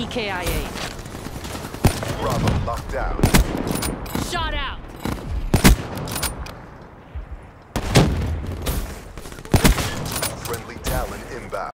EKIA. Bravo locked down.